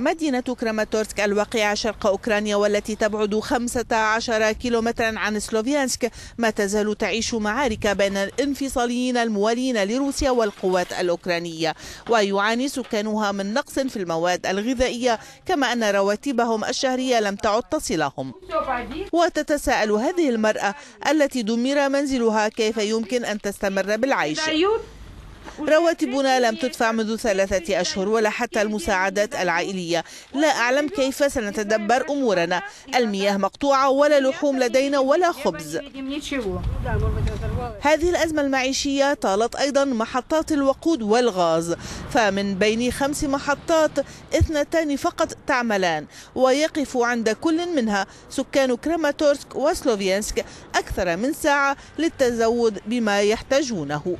مدينة كراماتورسك الواقعة شرق أوكرانيا والتي تبعد 15 كيلومترا عن سلوفيانسك ما تزال تعيش معارك بين الانفصاليين الموالين لروسيا والقوات الأوكرانية. ويعاني سكانها من نقص في المواد الغذائية كما أن رواتبهم الشهرية لم تعد تصلهم. وتتساءل هذه المرأة التي دمر منزلها كيف يمكن أن تستمر بالعيش. رواتبنا لم تدفع منذ ثلاثة أشهر ولا حتى المساعدات العائلية. لا أعلم كيف سنتدبر أمورنا. المياه مقطوعة ولا لحوم لدينا ولا خبز. هذه الأزمة المعيشية طالت أيضا محطات الوقود والغاز. فمن بين خمس محطات اثنتان فقط تعملان ويقف عند كل منها سكان كراماتورسك وسلوفيانسك أكثر من ساعة للتزود بما يحتاجونه.